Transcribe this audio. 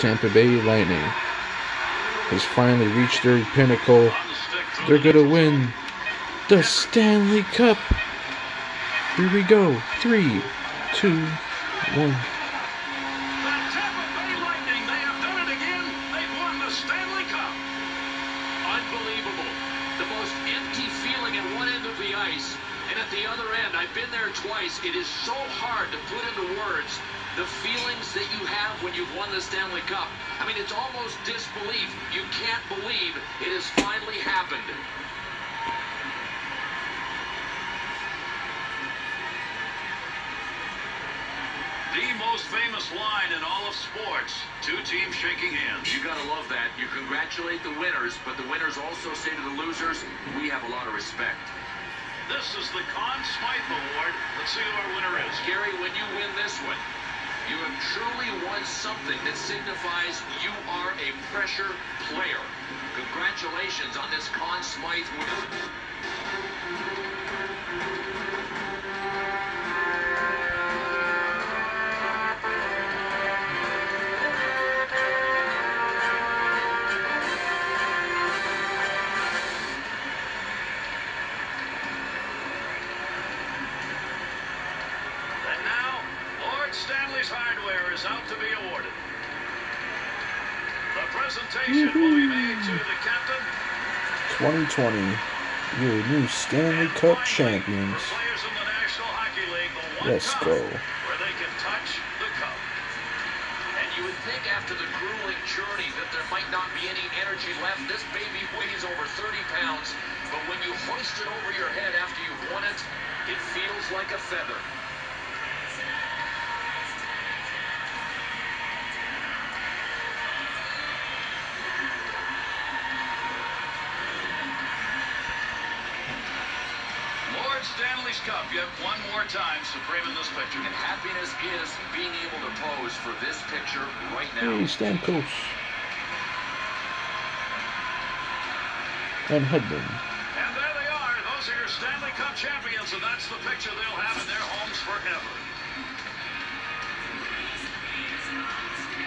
Tampa Bay Lightning has finally reached their pinnacle. They're going to win the Stanley Cup. Here we go. Three, two, one. The Tampa Bay Lightning, they have done it again. They've won the Stanley Cup. Unbelievable. The most empty feeling at one end of the ice. And at the other end, I've been there twice. It is so hard to put into words the feelings that you have when you've won the Stanley Cup. I mean, it's almost disbelief. You can't believe it has finally happened. The most famous line in all of sports. Two teams shaking hands. You gotta love that. You congratulate the winners, but the winners also say to the losers, we have a lot of respect. This is the Conn Smythe Award. Let's see who our winner is. Gary, when you win this one, you have truly won something that signifies you are a pressure player. Congratulations on this Conn Smythe win. Stanley's hardware is out to be awarded. The presentation will be made to the captain. 2020. Your new Stanley Cup And finally, champions. For in the National Hockey League, the one Let's go. Where they can touch the cup. And you would think after the grueling journey that there might not be any energy left. This baby weighs over 30 pounds, but when you hoist it over your head after you've won it, it feels like a feather. Lord Stanley's Cup yet one more time supreme in this picture. And happiness is being able to pose for this picture right now. Hey, Stamkos. And Hedman. And there they are. Those are your Stanley Cup champions, and that's the picture they'll have in their homes